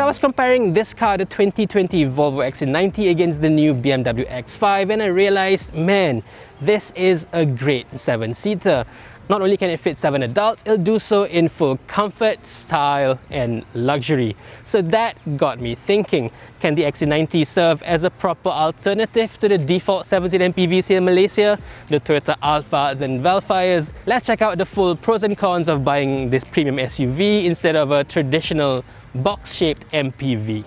I was comparing this car, the 2020 Volvo XC90 against the new BMW X5 and I realized, man, this is a great seven-seater. Not only can it fit seven adults, it'll do so in full comfort, style, and luxury. So that got me thinking, can the XC90 serve as a proper alternative to the default 7-seat MPVs here in Malaysia, the Toyota Alphard and Vellfires? Let's check out the full pros and cons of buying this premium SUV instead of a traditional box-shaped MPV.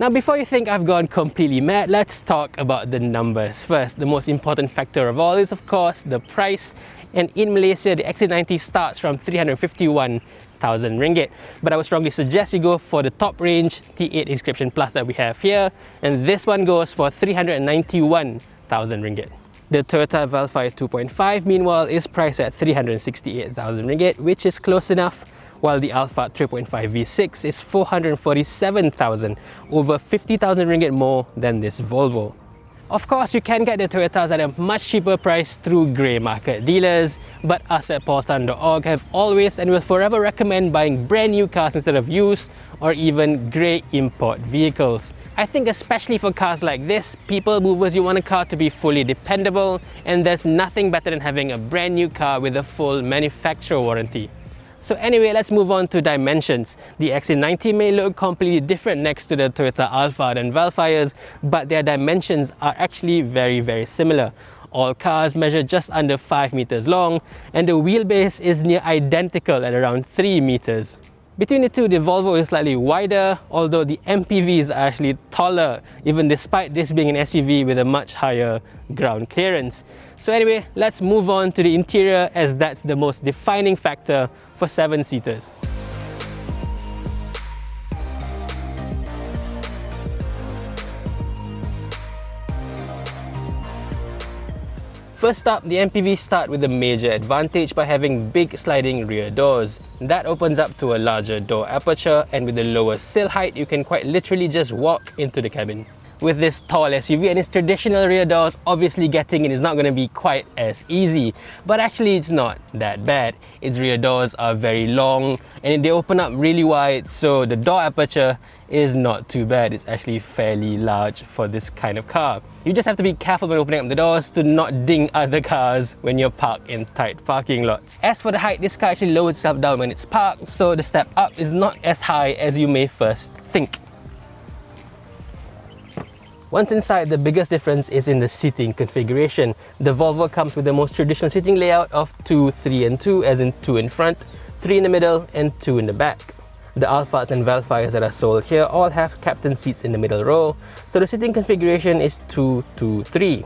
Now before you think I've gone completely mad, let's talk about the numbers. First, the most important factor of all is of course the price and in Malaysia the XC90 starts from 351,000 ringgit but I would strongly suggest you go for the top range T8 Inscription Plus that we have here and this one goes for 391,000 ringgit. The Toyota Vellfire 2.5 meanwhile is priced at 368,000 ringgit which is close enough while the Alphard 3.5 V6 is 447,000, over 50,000 ringgit more than this Volvo. Of course, you can get the Toyotas at a much cheaper price through grey market dealers, but us at paultan.org have always and will forever recommend buying brand new cars instead of used or even grey import vehicles. I think especially for cars like this, people movers, you want a car to be fully dependable and there's nothing better than having a brand new car with a full manufacturer warranty. So anyway, let's move on to dimensions. The XC90 may look completely different next to the Toyota Alphard and Vellfires, but their dimensions are actually very, very similar. All cars measure just under 5 meters long, and the wheelbase is near identical at around 3 meters. Between the two, the Volvo is slightly wider, although the MPV is actually taller, even despite this being an SUV with a much higher ground clearance. So anyway, let's move on to the interior as that's the most defining factor for seven First up, the MPV start with a major advantage by having big sliding rear doors. That opens up to a larger door aperture and with the lower sill height, you can quite literally just walk into the cabin with this tall SUV and its traditional rear doors, obviously getting in is not going to be quite as easy. But actually it's not that bad. Its rear doors are very long and they open up really wide so the door aperture is not too bad. It's actually fairly large for this kind of car. You just have to be careful when opening up the doors to not ding other cars when you're parked in tight parking lots. As for the height, this car actually lowers itself down when it's parked so the step up is not as high as you may first think. Once inside, the biggest difference is in the seating configuration. The Volvo comes with the most traditional seating layout of 2, 3 and 2 as in 2 in front, 3 in the middle and 2 in the back. The Alphards and Vellfires that are sold here all have captain seats in the middle row, so the seating configuration is 2, 2, 3.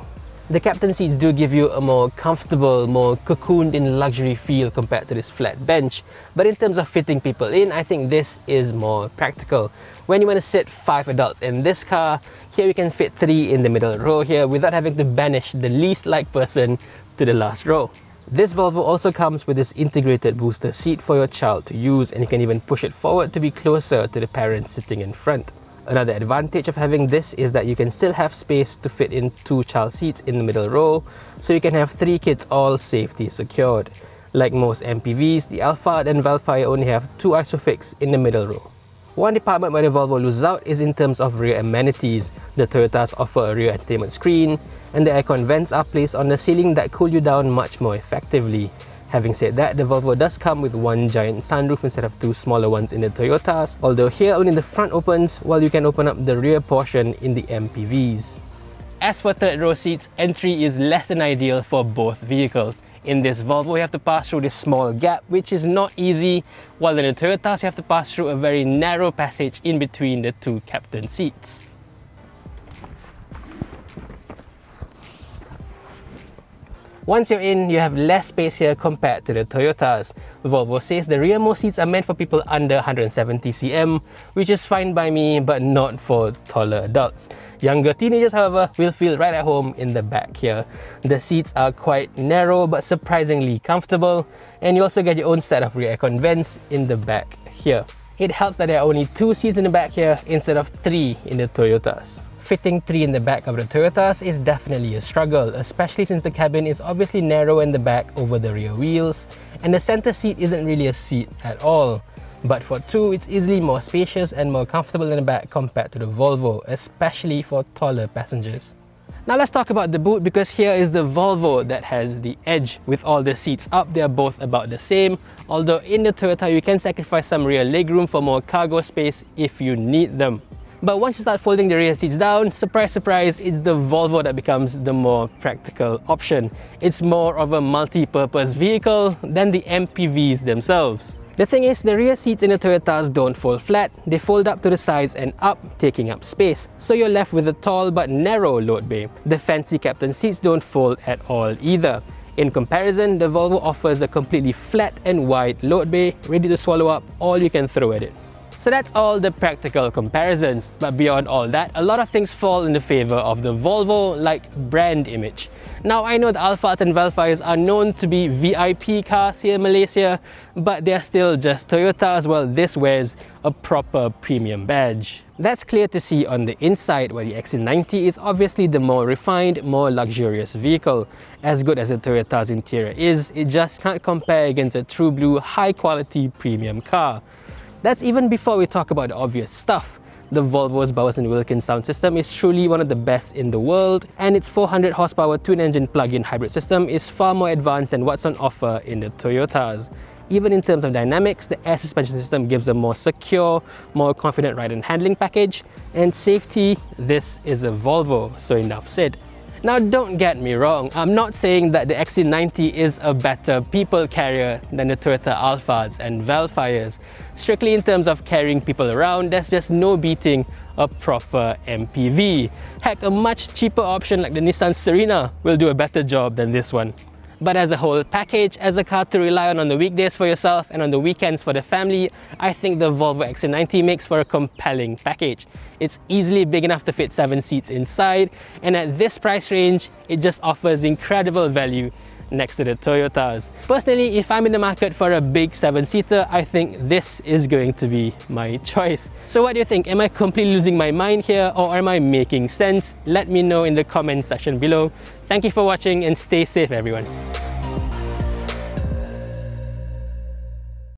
The captain seats do give you a more comfortable, more cocooned in luxury feel compared to this flat bench. But in terms of fitting people in, I think this is more practical. When you want to sit five adults in this car, here we can fit three in the middle row here without having to banish the least liked person to the last row. This Volvo also comes with this integrated booster seat for your child to use and you can even push it forward to be closer to the parents sitting in front. Another advantage of having this is that you can still have space to fit in two child seats in the middle row, so you can have three kids all safety secured. Like most MPVs, the Alphard and Vellfire only have two Isofix in the middle row. One department where the Volvo loses out is in terms of rear amenities. The Toyotas offer a rear entertainment screen, and the aircon vents are placed on the ceiling that cool you down much more effectively. Having said that, the Volvo does come with one giant sunroof instead of two smaller ones in the Toyotas, although here only the front opens while you can open up the rear portion in the MPVs. As for third row seats, entry is less than ideal for both vehicles. In this Volvo, you have to pass through this small gap, which is not easy, while in the Toyotas, you have to pass through a very narrow passage in between the two captain seats. Once you're in, you have less space here compared to the Toyotas. Volvo says the rearmost seats are meant for people under 170 cm, which is fine by me, but not for taller adults. Younger teenagers, however, will feel right at home in the back here. The seats are quite narrow, but surprisingly comfortable, and you also get your own set of rear aircon vents in the back here. It helps that there are only two seats in the back here instead of three in the Toyotas. Fitting three in the back of the Toyotas is definitely a struggle, especially since the cabin is obviously narrow in the back over the rear wheels, and the center seat isn't really a seat at all. But for two, it's easily more spacious and more comfortable in the back compared to the Volvo, especially for taller passengers. Now let's talk about the boot because here is the Volvo that has the edge with all the seats up. They are both about the same, although in the Toyota you can sacrifice some rear legroom for more cargo space if you need them. But once you start folding the rear seats down, surprise surprise, it's the Volvo that becomes the more practical option. It's more of a multi-purpose vehicle than the MPVs themselves. The thing is, the rear seats in the Toyotas don't fold flat, they fold up to the sides and up, taking up space. So you're left with a tall but narrow load bay. The fancy captain seats don't fold at all either. In comparison, the Volvo offers a completely flat and wide load bay, ready to swallow up all you can throw at it. So that's all the practical comparisons. But beyond all that, a lot of things fall in the favor of the Volvo, like brand image. Now I know the Alphard and Vellfires are known to be VIP cars here in Malaysia, but they're still just Toyotas while well, this wears a proper premium badge. That's clear to see on the inside where the XC90 is obviously the more refined, more luxurious vehicle. As good as the Toyota's interior is, it just can't compare against a true blue high quality premium car. That's even before we talk about the obvious stuff. The Volvo's Bowers & Wilkins sound system is truly one of the best in the world and its 400 horsepower twin-engine plug-in hybrid system is far more advanced than what's on offer in the Toyotas. Even in terms of dynamics, the air suspension system gives a more secure, more confident ride and handling package. And safety, this is a Volvo, so enough said. Now don't get me wrong, I'm not saying that the XC90 is a better people carrier than the Toyota Alphards and Vellfires. Strictly in terms of carrying people around, there's just no beating a proper MPV. Heck, a much cheaper option like the Nissan Serena will do a better job than this one. But as a whole package, as a car to rely on on the weekdays for yourself and on the weekends for the family, I think the Volvo XC90 makes for a compelling package. It's easily big enough to fit 7 seats inside, and at this price range, it just offers incredible value next to the Toyotas. Personally, if I'm in the market for a big 7-seater, I think this is going to be my choice. So what do you think? Am I completely losing my mind here or am I making sense? Let me know in the comment section below. Thank you for watching and stay safe everyone.